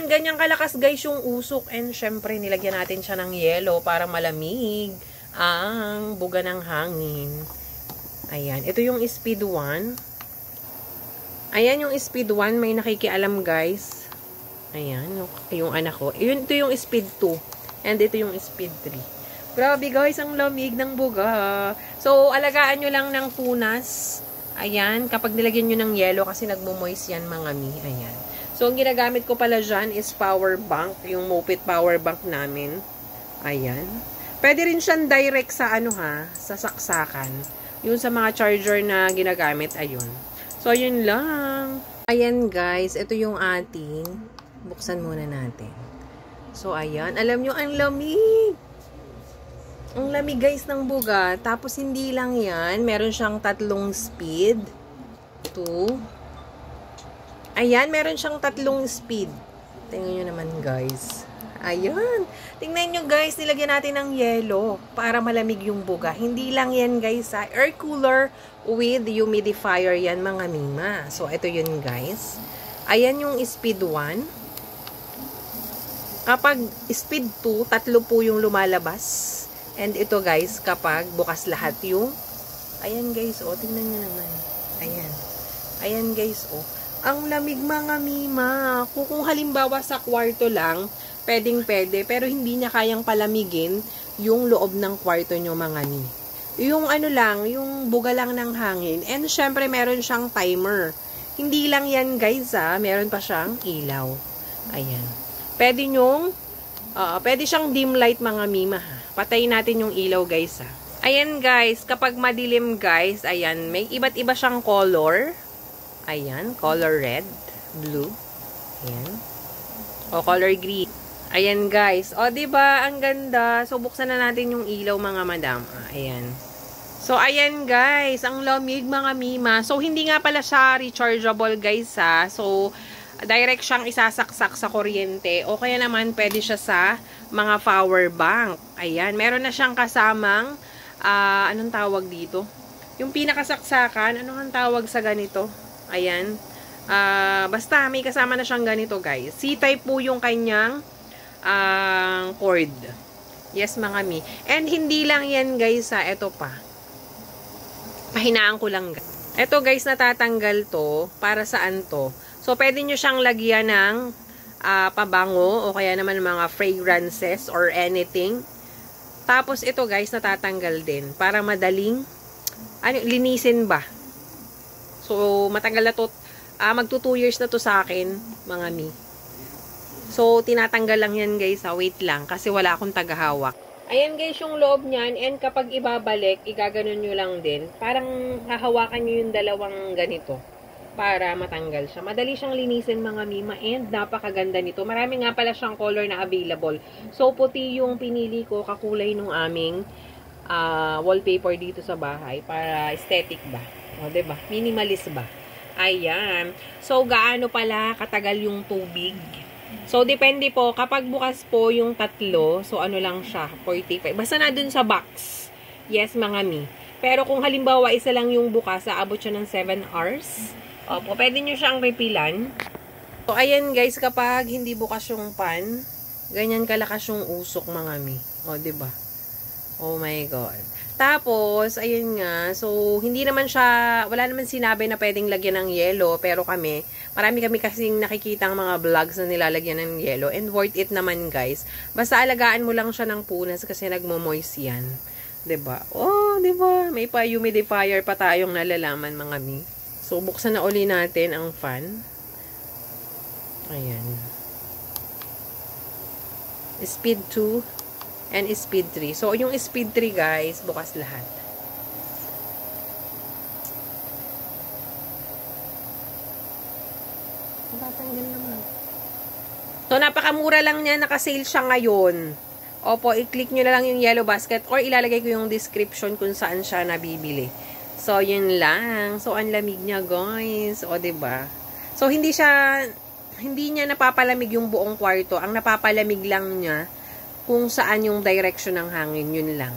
Ganyan kalakas guys yung usok and syempre nilagyan natin siya ng yelo para malamig ang buga ng hangin. Ayan. Ito yung speed 1. Ayan yung speed 1. May nakikialam guys. Ayan. Yung, yung anak ko. Yun, ito yung speed 2. And ito yung speed 3. Grabe guys, ang lamig ng buga. So, alagaan nyo lang ng punas. Ayan. Kapag nilagyan nyo ng yelo kasi nagmo-moist yan mga mi. Ayan. So, ang ginagamit ko pala dyan is power bank. Yung Mopit power bank namin. Ayan. Pwede rin siyang direct sa ano ha, sa saksakan. Yung sa mga charger na ginagamit, ayun. So, yun lang. Ayan guys, ito yung ating, buksan muna natin. So, ayan. Alam nyo, ang lamig. Ang lamig guys ng buga. Tapos, hindi lang yan. Meron siyang tatlong speed. Two. Ayan, meron siyang tatlong speed. Tingnan nyo naman guys. Ayan. Tingnan nyo guys, nilagyan natin ng yelo para malamig yung buga. Hindi lang yan guys ha. Air cooler with humidifier yan mga mima. So, ito yun guys. Ayan yung speed 1. Kapag speed 2, tatlo po yung lumalabas. And ito guys, kapag bukas lahat yung Ayan guys, oh, tingnan nyo naman. Ayan. Ayan guys, oh. Ang lamig mga mima. Kung halimbawa sa kwarto lang, pwedeng pwede, pero hindi niya kayang palamigin yung loob ng kwarto nyo mga ni. Yung ano lang, yung buga lang ng hangin. And syempre, meron siyang timer. Hindi lang yan guys ha, meron pa siyang ilaw. Ayan. Pwede nyong, uh, pwede siyang dim light mga mima ha. Patayin natin yung ilaw guys ha. Ayan guys, kapag madilim guys, ayan, may iba't iba siyang color. Ayan, color red, blue. Ayan. O color green. Ayan guys. O ba diba, ang ganda. So buksan na natin yung ilaw mga madam. Ayan. So ayan guys, ang lamig mga mima. So hindi nga pala siya rechargeable guys ha. So direct siyang isasaksak sa kuryente. O kaya naman pwede siya sa mga power bank. Ayan, meron na siyang kasamang uh, anong tawag dito? Yung pinakasaksakan, ano ang tawag sa ganito? Ayan. Uh, basta may kasama na siyang ganito guys. C-type po yung kanyang ang uh, cord. Yes, mga mi. And hindi lang yan, guys, ha. Ito pa. Pahinaan ko lang. Ito, guys, natatanggal to. Para saan to? So, pwede nyo siyang lagyan ng uh, pabango o kaya naman mga fragrances or anything. Tapos, ito, guys, natatanggal din. Para madaling ano, linisin ba? So, matagal na to. Uh, magto 2 years na to sa akin, mga mi. So, tinatanggal lang yan guys ha. Wait lang. Kasi wala akong tagahawak. Ayan guys yung loob niyan. And kapag ibabalik, igaganon nyo lang din. Parang hahawakan nyo yung dalawang ganito. Para matanggal siya. Madali siyang linisin mga mima. And napakaganda nito. Marami nga pala siyang color na available. So, puti yung pinili ko. Kakulay nung aming uh, wallpaper dito sa bahay. Para aesthetic ba? O, ba diba? Minimalist ba? Ayan. So, gaano pala katagal yung tubig? So, depende po. Kapag bukas po yung tatlo, so ano lang siya, 45. Basta na dun sa box. Yes, mga mi. Pero kung halimbawa, isa lang yung bukas, aabot siya ng 7 hours. Opo, pwede nyo siyang repilan. So, ayan guys, kapag hindi bukas yung pan, ganyan kalakas yung usok, mga mi. O, ba diba? Oh my God. Tapos, ayun nga, so, hindi naman siya, wala naman sinabi na pwedeng lagyan ng yelo, pero kami, marami kami kasing nakikita ang mga vlogs na nilalagyan ng yelo, and worth it naman, guys. Basta alagaan mo lang siya ng punas kasi nagmo-moist yan. ba diba? Oh, ba diba? May pa humidifier pa tayong nalalaman, mga mi. So, buksan na uli natin ang fan. Ayan. Speed 2 and speed 3. So, yung speed 3 guys, bukas lahat. Tatanggal naman. So, napakamura lang niya. Naka-sale siya ngayon. Opo, i-click nyo na lang yung yellow basket or ilalagay ko yung description kung saan siya nabibili. So, yun lang. So, ang lamig niya, guys. O, ba diba? So, hindi siya, hindi niya napapalamig yung buong kwarto. Ang napapalamig lang niya, kung saan yung direction ng hangin, yun lang.